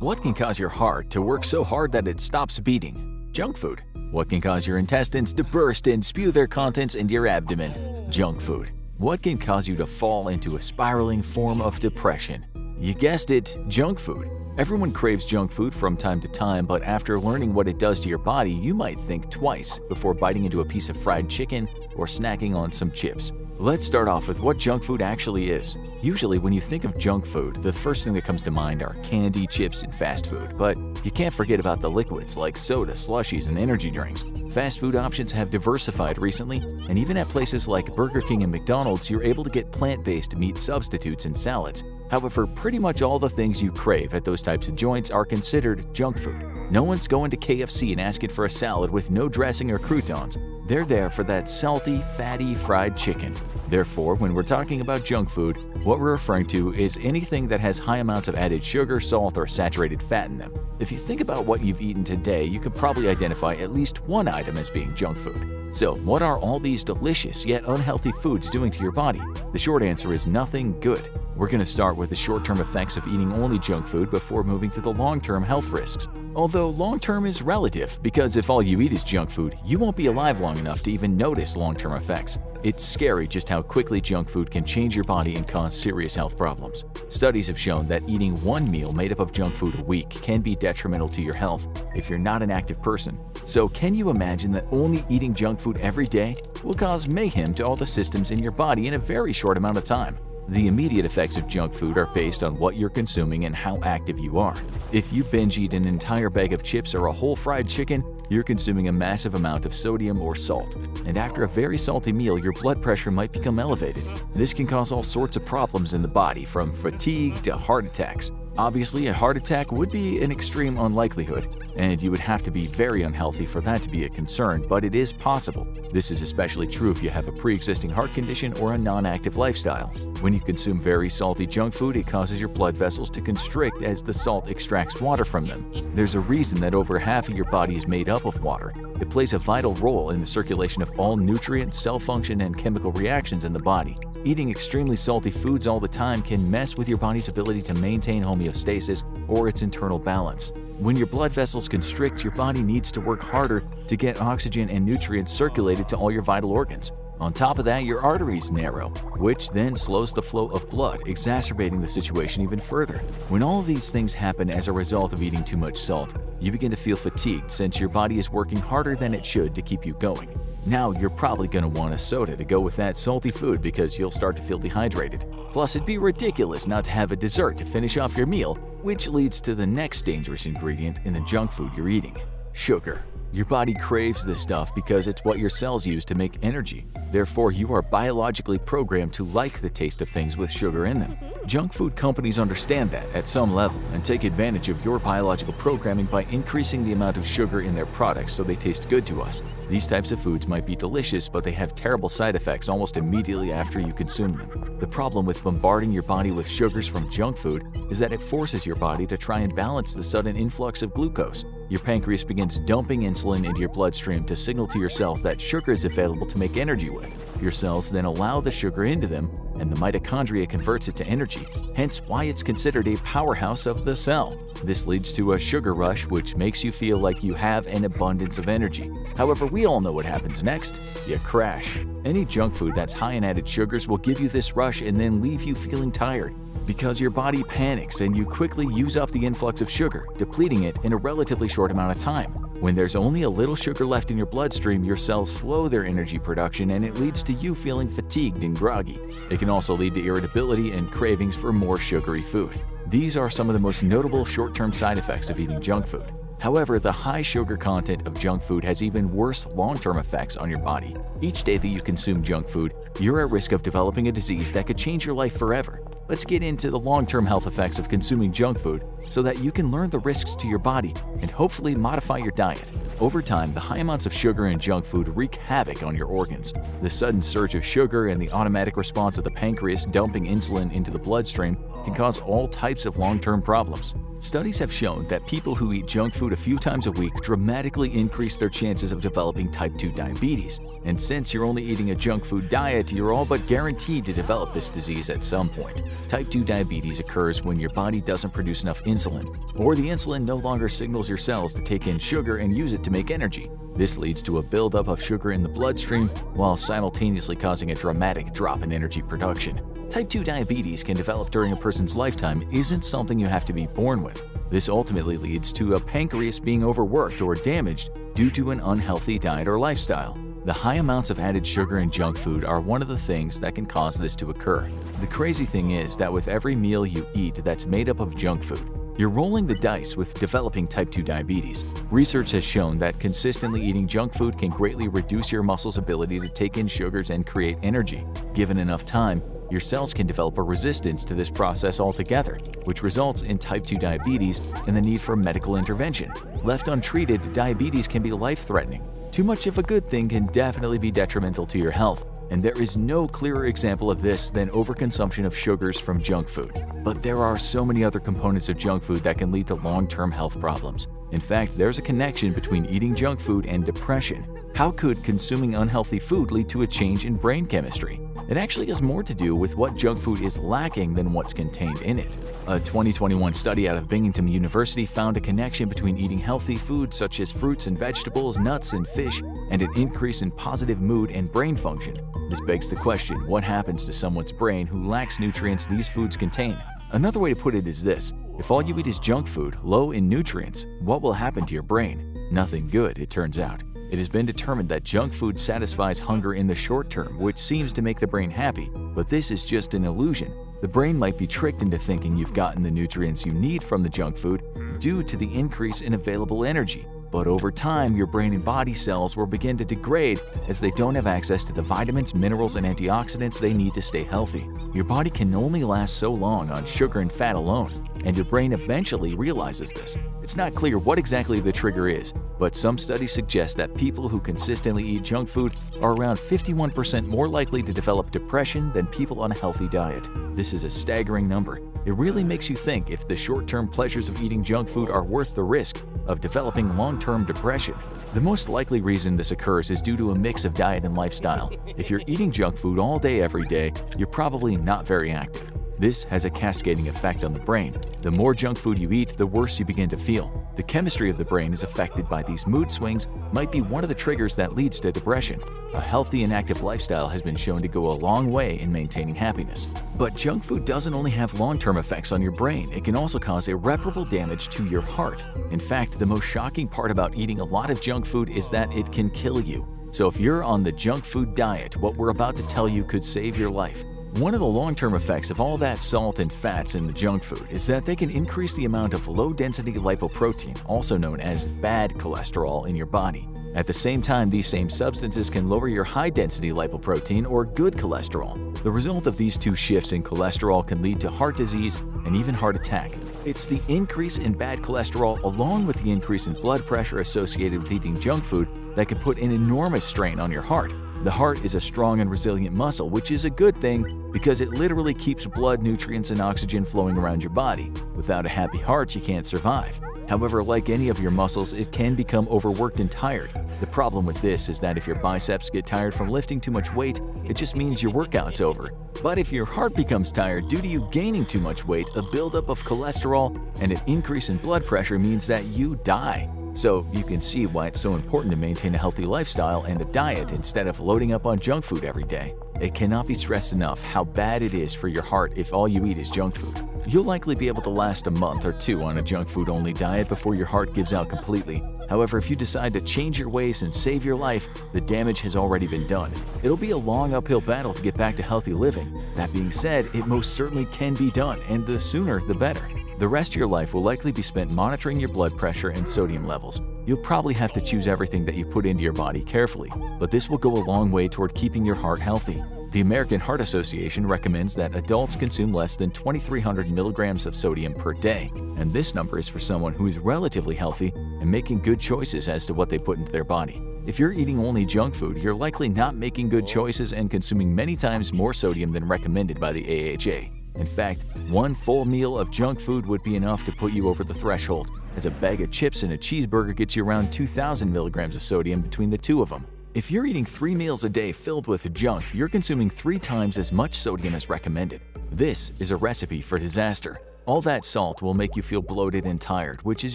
What can cause your heart to work so hard that it stops beating? Junk food. What can cause your intestines to burst and spew their contents into your abdomen? Junk food. What can cause you to fall into a spiraling form of depression? You guessed it, junk food. Everyone craves junk food from time to time, but after learning what it does to your body, you might think twice before biting into a piece of fried chicken or snacking on some chips. Let's start off with what junk food actually is. Usually, when you think of junk food, the first thing that comes to mind are candy, chips, and fast food. But you can't forget about the liquids like soda, slushies, and energy drinks. Fast food options have diversified recently, and even at places like Burger King and McDonald's, you're able to get plant based meat substitutes and salads. However, pretty much all the things you crave at those types of joints are considered junk food. No one's going to KFC and asking for a salad with no dressing or croutons. They're there for that salty, fatty fried chicken. Therefore, when we're talking about junk food, what we're referring to is anything that has high amounts of added sugar, salt, or saturated fat in them. If you think about what you've eaten today, you can probably identify at least one item as being junk food. So, what are all these delicious yet unhealthy foods doing to your body? The short answer is nothing good. We're going to start with the short-term effects of eating only junk food before moving to the long-term health risks. Although long-term is relative, because if all you eat is junk food, you won't be alive long enough to even notice long-term effects. It's scary just how quickly junk food can change your body and cause serious health problems. Studies have shown that eating one meal made up of junk food a week can be detrimental to your health if you're not an active person. So can you imagine that only eating junk food every day will cause mayhem to all the systems in your body in a very short amount of time? The immediate effects of junk food are based on what you're consuming and how active you are. If you binge eat an entire bag of chips or a whole fried chicken, you're consuming a massive amount of sodium or salt. And after a very salty meal, your blood pressure might become elevated. This can cause all sorts of problems in the body, from fatigue to heart attacks. Obviously, a heart attack would be an extreme unlikelihood, and you would have to be very unhealthy for that to be a concern, but it is possible. This is especially true if you have a pre-existing heart condition or a non-active lifestyle. When you consume very salty junk food, it causes your blood vessels to constrict as the salt extracts water from them. There's a reason that over half of your body is made up of water. It plays a vital role in the circulation of all nutrient, cell function, and chemical reactions in the body. Eating extremely salty foods all the time can mess with your body's ability to maintain homeostasis or its internal balance. When your blood vessels constrict, your body needs to work harder to get oxygen and nutrients circulated to all your vital organs. On top of that, your arteries narrow, which then slows the flow of blood, exacerbating the situation even further. When all these things happen as a result of eating too much salt, you begin to feel fatigued since your body is working harder than it should to keep you going. Now you're probably going to want a soda to go with that salty food because you'll start to feel dehydrated. Plus, it'd be ridiculous not to have a dessert to finish off your meal, which leads to the next dangerous ingredient in the junk food you're eating sugar. Your body craves this stuff because it's what your cells use to make energy. Therefore, you are biologically programmed to like the taste of things with sugar in them. Mm-hmm. Junk food companies understand that at some level and take advantage of your biological programming by increasing the amount of sugar in their products so they taste good to us. These types of foods might be delicious, but they have terrible side effects almost immediately after you consume them. The problem with bombarding your body with sugars from junk food is that it forces your body to try and balance the sudden influx of glucose. Your pancreas begins dumping insulin into your bloodstream to signal to your cells that sugar is available to make energy with. Your cells then allow the sugar into them, and the mitochondria converts it to energy, hence why it's considered a powerhouse of the cell. This leads to a sugar rush, which makes you feel like you have an abundance of energy. However, we all know what happens next. You crash. Any junk food that's high in added sugars will give you this rush and then leave you feeling tired because your body panics and you quickly use up the influx of sugar, depleting it in a relatively short amount of time. When there's only a little sugar left in your bloodstream, your cells slow their energy production and it leads to you feeling fatigued and groggy. It can also lead to irritability and cravings for more sugary food. These are some of the most notable short-term side effects of eating junk food. However, the high sugar content of junk food has even worse long-term effects on your body. Each day that you consume junk food, you're at risk of developing a disease that could change your life forever. Let's get into the long-term health effects of consuming junk food so that you can learn the risks to your body and hopefully modify your diet. Over time, the high amounts of sugar in junk food wreak havoc on your organs. The sudden surge of sugar and the automatic response of the pancreas dumping insulin into the bloodstream can cause all types of long-term problems. Studies have shown that people who eat junk food a few times a week dramatically increase their chances of developing type 2 diabetes. And since you're only eating a junk food diet, but you're all but guaranteed to develop this disease at some point. Type 2 diabetes occurs when your body doesn't produce enough insulin, or the insulin no longer signals your cells to take in sugar and use it to make energy. This leads to a buildup of sugar in the bloodstream while simultaneously causing a dramatic drop in energy production. Type 2 diabetes can develop during a person's lifetime isn't something you have to be born with. This ultimately leads to a pancreas being overworked or damaged due to an unhealthy diet or lifestyle. The high amounts of added sugar in junk food are one of the things that can cause this to occur. The crazy thing is that with every meal you eat that's made up of junk food, you're rolling the dice with developing type 2 diabetes. Research has shown that consistently eating junk food can greatly reduce your muscle's ability to take in sugars and create energy. Given enough time, your cells can develop a resistance to this process altogether, which results in type 2 diabetes and the need for medical intervention. Left untreated, diabetes can be life-threatening. Too much of a good thing can definitely be detrimental to your health, and there is no clearer example of this than overconsumption of sugars from junk food. But there are so many other components of junk food that can lead to long-term health problems. In fact, there's a connection between eating junk food and depression. How could consuming unhealthy food lead to a change in brain chemistry? It actually has more to do with what junk food is lacking than what's contained in it. A 2021 study out of Binghamton University found a connection between eating healthy foods such as fruits and vegetables, nuts and fish, and an increase in positive mood and brain function. This begs the question, what happens to someone's brain who lacks nutrients these foods contain? Another way to put it is this, if all you eat is junk food, low in nutrients, what will happen to your brain? Nothing good, it turns out. It has been determined that junk food satisfies hunger in the short term, which seems to make the brain happy, but this is just an illusion. The brain might be tricked into thinking you've gotten the nutrients you need from the junk food due to the increase in available energy, but over time, your brain and body cells will begin to degrade as they don't have access to the vitamins, minerals, and antioxidants they need to stay healthy. Your body can only last so long on sugar and fat alone, and your brain eventually realizes this. It's not clear what exactly the trigger is, but some studies suggest that people who consistently eat junk food are around 51% more likely to develop depression than people on a healthy diet. This is a staggering number. It really makes you think if the short-term pleasures of eating junk food are worth the risk of developing long-term depression. The most likely reason this occurs is due to a mix of diet and lifestyle. If you're eating junk food all day every day, you're probably not very active. This has a cascading effect on the brain. The more junk food you eat, the worse you begin to feel. The chemistry of the brain is affected by these mood swings might be one of the triggers that leads to depression. A healthy and active lifestyle has been shown to go a long way in maintaining happiness. But junk food doesn't only have long-term effects on your brain, it can also cause irreparable damage to your heart. In fact, the most shocking part about eating a lot of junk food is that it can kill you. So if you're on the junk food diet, what we're about to tell you could save your life. One of the long-term effects of all that salt and fats in the junk food is that they can increase the amount of low-density lipoprotein, also known as bad cholesterol, in your body. At the same time, these same substances can lower your high-density lipoprotein or good cholesterol. The result of these two shifts in cholesterol can lead to heart disease and even heart attack. It's the increase in bad cholesterol along with the increase in blood pressure associated with eating junk food that can put an enormous strain on your heart. The heart is a strong and resilient muscle, which is a good thing because it literally keeps blood, nutrients, and oxygen flowing around your body. Without a happy heart, you can't survive. However, like any of your muscles, it can become overworked and tired. The problem with this is that if your biceps get tired from lifting too much weight, it just means your workout's over. But if your heart becomes tired due to you gaining too much weight, a buildup of cholesterol and an increase in blood pressure means that you die. So you can see why it's so important to maintain a healthy lifestyle and a diet instead of loading up on junk food every day. It cannot be stressed enough how bad it is for your heart if all you eat is junk food. You'll likely be able to last a month or two on a junk food only diet before your heart gives out completely. However, if you decide to change your ways and save your life, the damage has already been done. It'll be a long uphill battle to get back to healthy living. That being said, it most certainly can be done, and the sooner the better. The rest of your life will likely be spent monitoring your blood pressure and sodium levels. You'll probably have to choose everything that you put into your body carefully, but this will go a long way toward keeping your heart healthy. The American Heart Association recommends that adults consume less than 2,300 milligrams of sodium per day, and this number is for someone who is relatively healthy and making good choices as to what they put into their body. If you're eating only junk food, you're likely not making good choices and consuming many times more sodium than recommended by the AHA. In fact, one full meal of junk food would be enough to put you over the threshold, as a bag of chips and a cheeseburger gets you around 2,000 milligrams of sodium between the two of them. If you're eating three meals a day filled with junk, you're consuming three times as much sodium as recommended. This is a recipe for disaster. All that salt will make you feel bloated and tired, which is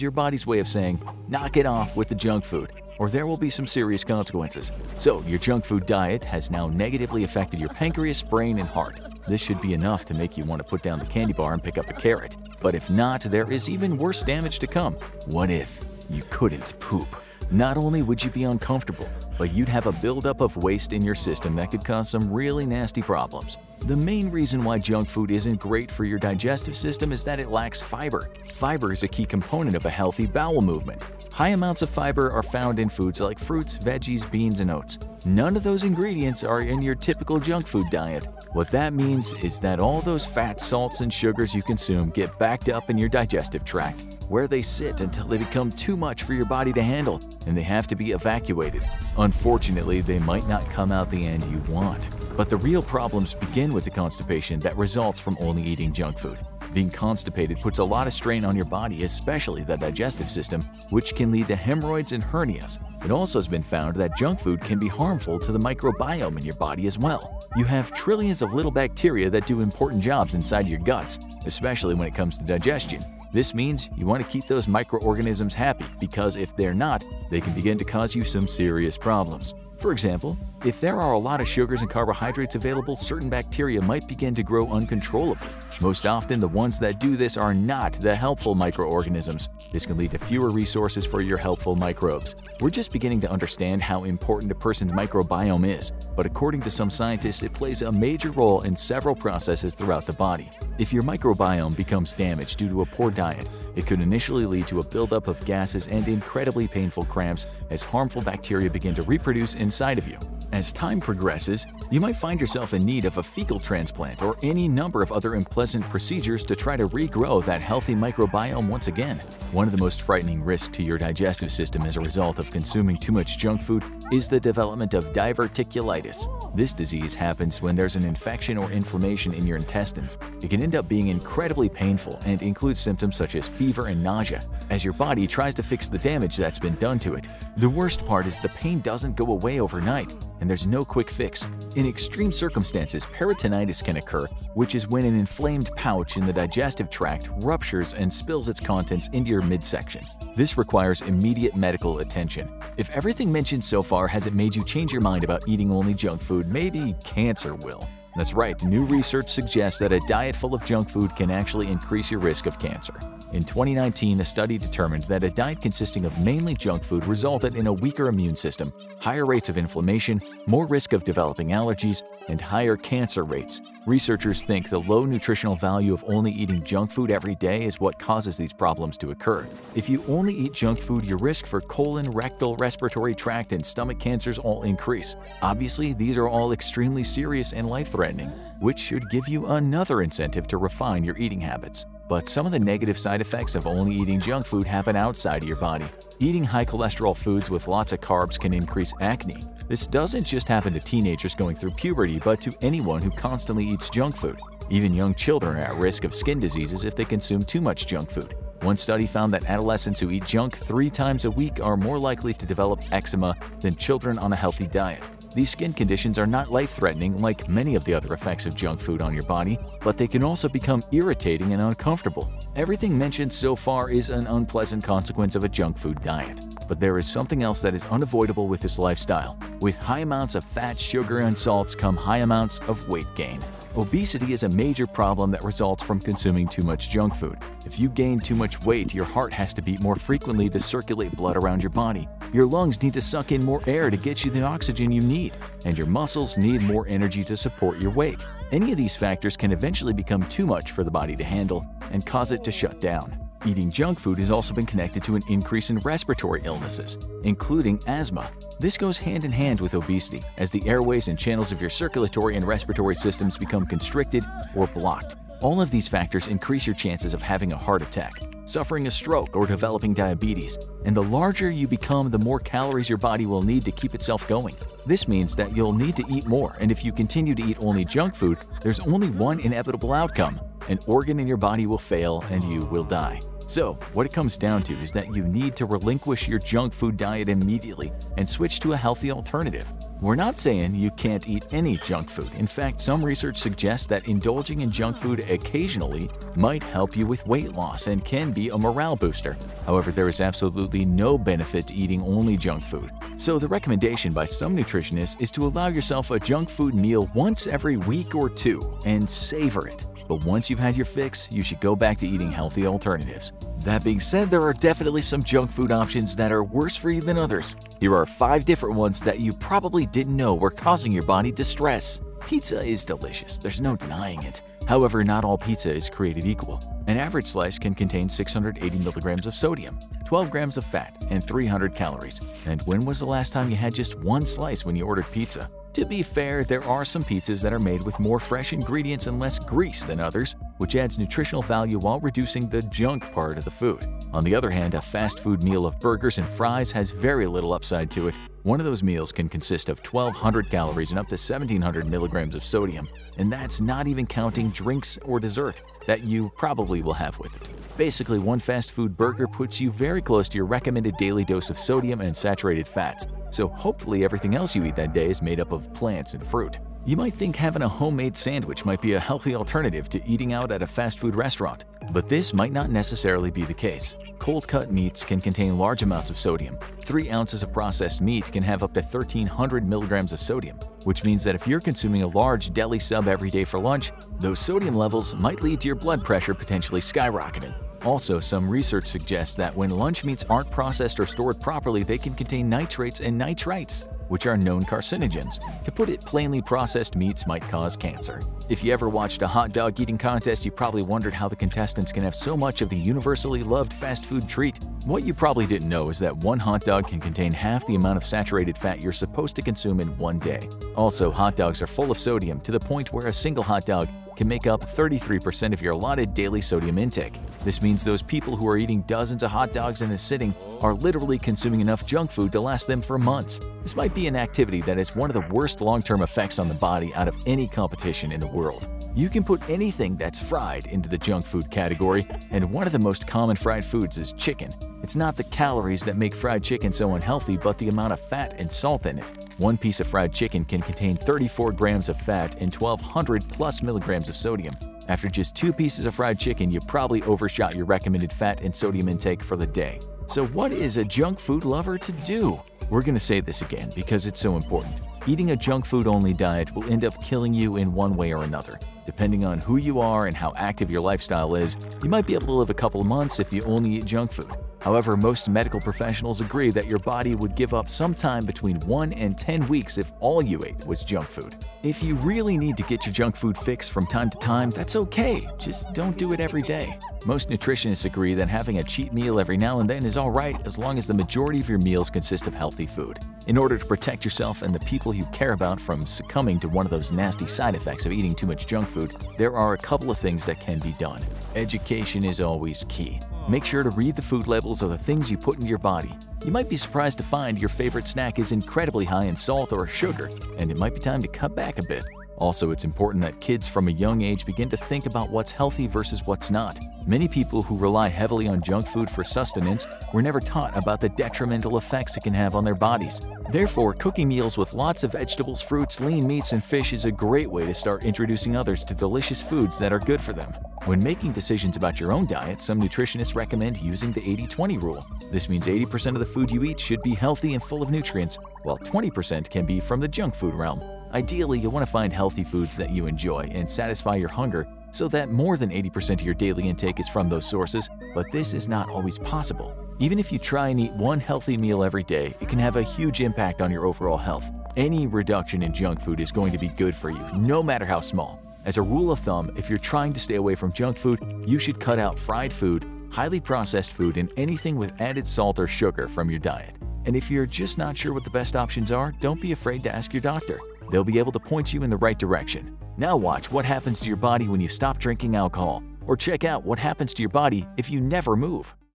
your body's way of saying, knock it off with the junk food, or there will be some serious consequences. So, your junk food diet has now negatively affected your pancreas, brain, and heart. This should be enough to make you want to put down the candy bar and pick up a carrot. But if not, there is even worse damage to come. What if you couldn't poop? Not only would you be uncomfortable, but you'd have a buildup of waste in your system that could cause some really nasty problems. The main reason why junk food isn't great for your digestive system is that it lacks fiber. Fiber is a key component of a healthy bowel movement. High amounts of fiber are found in foods like fruits, veggies, beans, and oats. None of those ingredients are in your typical junk food diet. What that means is that all those fats, salts, and sugars you consume get backed up in your digestive tract, where they sit until they become too much for your body to handle and they have to be evacuated. Unfortunately, they might not come out the end you want. But the real problems begin with the constipation that results from only eating junk food. Being constipated puts a lot of strain on your body, especially the digestive system, which can lead to hemorrhoids and hernias. It also has been found that junk food can be harmful to the microbiome in your body as well. You have trillions of little bacteria that do important jobs inside your guts, especially when it comes to digestion. This means you want to keep those microorganisms happy because if they're not, they can begin to cause you some serious problems. For example, if there are a lot of sugars and carbohydrates available, certain bacteria might begin to grow uncontrollably. Most often, the ones that do this are not the helpful microorganisms. This can lead to fewer resources for your helpful microbes. We're just beginning to understand how important a person's microbiome is, but according to some scientists, it plays a major role in several processes throughout the body. If your microbiome becomes damaged due to a poor diet, it could initially lead to a buildup of gases and incredibly painful cramps as harmful bacteria begin to reproduce inside of you. As time progresses, you might find yourself in need of a fecal transplant or any number of other unpleasant procedures to try to regrow that healthy microbiome once again. One of the most frightening risks to your digestive system as a result of consuming too much junk food is the development of diverticulitis. This disease happens when there's an infection or inflammation in your intestines. It can end up being incredibly painful and includes symptoms such as fever and nausea, as your body tries to fix the damage that's been done to it. The worst part is the pain doesn't go away overnight, and there's no quick fix. In extreme circumstances, peritonitis can occur, which is when an inflamed pouch in the digestive tract ruptures and spills its contents into your midsection. This requires immediate medical attention. If everything mentioned so far hasn't made you change your mind about eating only junk food, maybe cancer will. That's right, new research suggests that a diet full of junk food can actually increase your risk of cancer. In 2019, a study determined that a diet consisting of mainly junk food resulted in a weaker immune system, higher rates of inflammation, more risk of developing allergies, and higher cancer rates. Researchers think the low nutritional value of only eating junk food every day is what causes these problems to occur. If you only eat junk food, your risk for colon, rectal, respiratory tract, and stomach cancers all increase. Obviously, these are all extremely serious and life-threatening, which should give you another incentive to refine your eating habits. But some of the negative side effects of only eating junk food happen outside of your body. Eating high cholesterol foods with lots of carbs can increase acne. This doesn't just happen to teenagers going through puberty, but to anyone who constantly eats junk food. Even young children are at risk of skin diseases if they consume too much junk food. One study found that adolescents who eat junk three times a week are more likely to develop eczema than children on a healthy diet. These skin conditions are not life-threatening like many of the other effects of junk food on your body, but they can also become irritating and uncomfortable. Everything mentioned so far is an unpleasant consequence of a junk food diet. But there is something else that is unavoidable with this lifestyle. With high amounts of fat, sugar, and salts come high amounts of weight gain. Obesity is a major problem that results from consuming too much junk food. If you gain too much weight, your heart has to beat more frequently to circulate blood around your body. Your lungs need to suck in more air to get you the oxygen you need, and your muscles need more energy to support your weight. Any of these factors can eventually become too much for the body to handle and cause it to shut down. Eating junk food has also been connected to an increase in respiratory illnesses, including asthma. This goes hand in hand with obesity, as the airways and channels of your circulatory and respiratory systems become constricted or blocked. All of these factors increase your chances of having a heart attack, suffering a stroke, or developing diabetes. And the larger you become, the more calories your body will need to keep itself going. This means that you'll need to eat more, and if you continue to eat only junk food, there's only one inevitable outcome. An organ in your body will fail and you will die. So, what it comes down to is that you need to relinquish your junk food diet immediately and switch to a healthy alternative. We're not saying you can't eat any junk food. In fact, some research suggests that indulging in junk food occasionally might help you with weight loss and can be a morale booster. However, there is absolutely no benefit to eating only junk food. So the recommendation by some nutritionists is to allow yourself a junk food meal once every week or two and savor it. But once you've had your fix, you should go back to eating healthy alternatives. That being said, there are definitely some junk food options that are worse for you than others. Here are 5 different ones that you probably didn't know were causing your body distress. Pizza is delicious, there's no denying it. However, not all pizza is created equal. An average slice can contain 680 milligrams of sodium, 12 grams of fat, and 300 calories. And when was the last time you had just one slice when you ordered pizza? To be fair, there are some pizzas that are made with more fresh ingredients and less grease than others, which adds nutritional value while reducing the junk part of the food. On the other hand, a fast food meal of burgers and fries has very little upside to it. One of those meals can consist of 1,200 calories and up to 1,700 milligrams of sodium, and that's not even counting drinks or dessert that you probably will have with it. Basically, one fast food burger puts you very close to your recommended daily dose of sodium and saturated fats, so hopefully everything else you eat that day is made up of plants and fruit. You might think having a homemade sandwich might be a healthy alternative to eating out at a fast food restaurant, but this might not necessarily be the case. Cold-cut meats can contain large amounts of sodium. 3 ounces of processed meat can have up to 1,300 milligrams of sodium, which means that if you're consuming a large deli sub every day for lunch, those sodium levels might lead to your blood pressure potentially skyrocketing. Also, some research suggests that when lunch meats aren't processed or stored properly, they can contain nitrates and nitrites, which are known carcinogens. To put it plainly, processed meats might cause cancer. If you ever watched a hot dog eating contest, you probably wondered how the contestants can have so much of the universally loved fast food treat. What you probably didn't know is that one hot dog can contain half the amount of saturated fat you're supposed to consume in one day. Also, hot dogs are full of sodium to the point where a single hot dog can make up 33% of your allotted daily sodium intake. This means those people who are eating dozens of hot dogs in a sitting are literally consuming enough junk food to last them for months. This might be an activity that has one of the worst long-term effects on the body out of any competition in the world. You can put anything that's fried into the junk food category, and one of the most common fried foods is chicken. It's not the calories that make fried chicken so unhealthy, but the amount of fat and salt in it. One piece of fried chicken can contain 34 grams of fat and 1200 plus milligrams of sodium. After just two pieces of fried chicken, you probably overshot your recommended fat and sodium intake for the day. So what is a junk food lover to do? We're going to say this again because it's so important. Eating a junk food only diet will end up killing you in one way or another. Depending on who you are and how active your lifestyle is, you might be able to live a couple of months if you only eat junk food. However, most medical professionals agree that your body would give up sometime between 1 and 10 weeks if all you ate was junk food. If you really need to get your junk food fix from time to time, that's okay, just don't do it every day. Most nutritionists agree that having a cheat meal every now and then is alright as long as the majority of your meals consist of healthy food. In order to protect yourself and the people you care about from succumbing to one of those nasty side effects of eating too much junk food, there are a couple of things that can be done. Education is always key. Make sure to read the food labels of the things you put into your body. You might be surprised to find your favorite snack is incredibly high in salt or sugar, and it might be time to cut back a bit. Also, it's important that kids from a young age begin to think about what's healthy versus what's not. Many people who rely heavily on junk food for sustenance were never taught about the detrimental effects it can have on their bodies. Therefore, cooking meals with lots of vegetables, fruits, lean meats, and fish is a great way to start introducing others to delicious foods that are good for them. When making decisions about your own diet, some nutritionists recommend using the 80-20 rule. This means 80% of the food you eat should be healthy and full of nutrients, while 20% can be from the junk food realm. Ideally, you'll want to find healthy foods that you enjoy and satisfy your hunger so that more than 80% of your daily intake is from those sources, but this is not always possible. Even if you try and eat one healthy meal every day, it can have a huge impact on your overall health. Any reduction in junk food is going to be good for you, no matter how small. As a rule of thumb, if you're trying to stay away from junk food, you should cut out fried food, highly processed food, and anything with added salt or sugar from your diet. And if you're just not sure what the best options are, don't be afraid to ask your doctor. They'll be able to point you in the right direction. Now watch what happens to your body when you stop drinking alcohol, or check out what happens to your body if you never move.